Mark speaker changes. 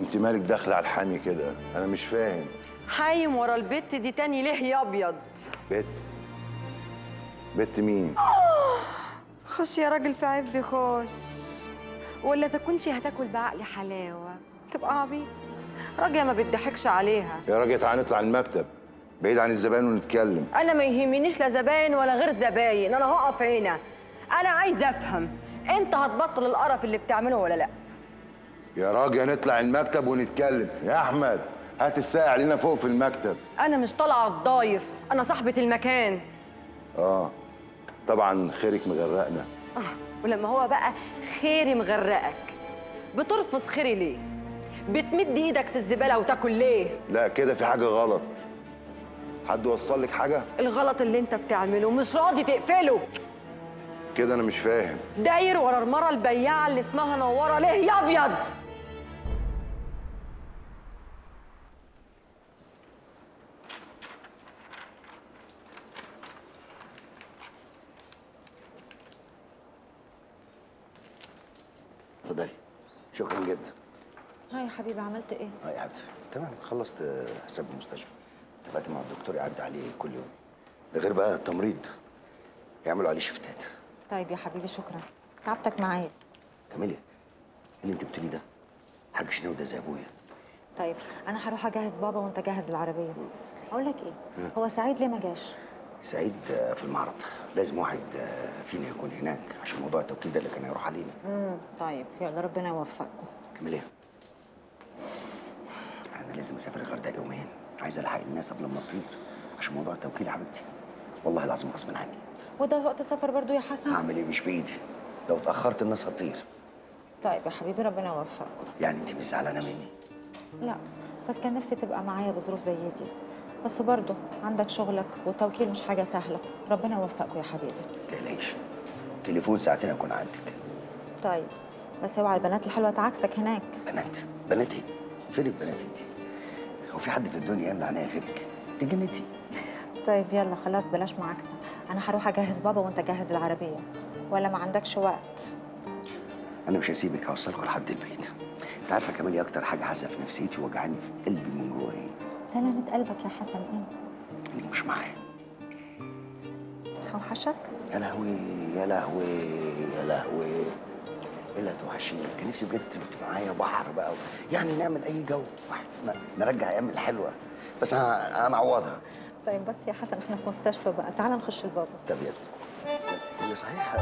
Speaker 1: انت مالك داخله على الحامي كده؟ أنا مش فاهم.
Speaker 2: حايم ورا البت دي تاني ليه يا أبيض؟
Speaker 1: بت؟ بت مين؟
Speaker 2: خش يا راجل في عيب بيخش ولا تكونش هتاكل بعقل حلاوة. تبقى عبيط. راجل ما بتضحكش عليها.
Speaker 1: يا راجل تعالى نطلع المكتب. بعيد عن الزبائن ونتكلم.
Speaker 2: أنا ما يهمنيش لا زباين ولا غير زباين. أنا هقف هنا. أنا عايزة أفهم. انت هتبطل القرف اللي بتعمله ولا لأ؟
Speaker 1: يا راجل نطلع المكتب ونتكلم. يا أحمد هات الساعة علينا فوق في المكتب.
Speaker 2: أنا مش طالعة الضايف أنا صاحبة المكان.
Speaker 1: آه. طبعا خيرك مغرقنا.
Speaker 2: آه. ولما هو بقى خيري مغرقك. بترفض خيري ليه؟ بتمد إيدك في الزبالة وتاكل ليه؟
Speaker 1: لا كده في حاجة غلط. حد وصل لك حاجة؟
Speaker 2: الغلط اللي أنت بتعمله مش راضي تقفله.
Speaker 1: كده أنا مش فاهم.
Speaker 2: داير ورا المرة البياعة اللي اسمها نورة. ليه؟ يا أبيض!
Speaker 3: اتفضلي شكرا جدا.
Speaker 4: هاي يا حبيبي عملت إيه؟
Speaker 3: آه يا عبد. تمام خلصت حساب المستشفى. اتفقت مع الدكتور يعدي عليه كل يوم. ده غير بقى التمريض. يعملوا عليه شفتات.
Speaker 4: طيب يا حبيبي شكرا. تعبتك معايا.
Speaker 3: كاميليا اللي انت بتقوليه ده حاج شنو؟ ده زي أبويا.
Speaker 4: طيب أنا هروح أجهز بابا وأنت جهز العربية. أقول لك إيه؟ هو سعيد ليه ما جاش؟
Speaker 3: سعيد آه، في المعرض. لازم واحد آه، فينا يكون هناك عشان موضوع التوكيل ده اللي كان هيروح علينا.
Speaker 4: امم طيب يلا ربنا يوفقكم.
Speaker 3: كاميليا أنا لازم أسافر الغردقة يومين. عايز ألحق الناس قبل ما تطير عشان موضوع التوكيل يا حبيبتي. والله العظيم غصب عني.
Speaker 4: وده وقت سفر برضو يا حسن؟
Speaker 3: هعمل إيه؟ مش بإيدي. لو اتأخرت الناس هتطير.
Speaker 4: طيب يا حبيبي ربنا يوفقكم.
Speaker 3: يعني انت مش زعلانة مني؟
Speaker 4: لا بس كان نفسي تبقى معايا بظروف زي دي. بس برضو عندك شغلك والتوكيل مش حاجة سهلة. ربنا يوفقكم يا حبيبي.
Speaker 3: تقلقيش تليفون ساعتين أكون عندك.
Speaker 4: طيب بس اوعى البنات الحلوة تعكسك هناك.
Speaker 3: بنات بنات إيه فين البنات انت هو في حد في الدنيا يملى عينيا غيرك؟ تجنتي
Speaker 4: طيب يلا خلاص بلاش معاكسة. أنا هروح أجهز بابا وأنت جهز العربية. ولا ما عندكش وقت؟
Speaker 3: أنا مش هسيبك هوصلكوا لحد البيت. أنت عارفة كمان إيه أكتر حاجة حاسة في نفسيتي؟ وجعاني في قلبي من جوه إيه
Speaker 4: سلامة قلبك يا حسن. إيه؟
Speaker 3: انك مش معايا.
Speaker 4: هوحشك؟
Speaker 3: يا لهوي يا لهوي يا لهوي. الا توحشيني كان نفسي بجد تبقى معايا بحر بقى يعني نعمل أي جو. نرجع أيام الحلوة. بس أنا هنعوضها.
Speaker 4: طيب بس يا حسن إحنا في مستشفى بقى. تعال نخش البابا
Speaker 3: طب يلا. هي صحيح.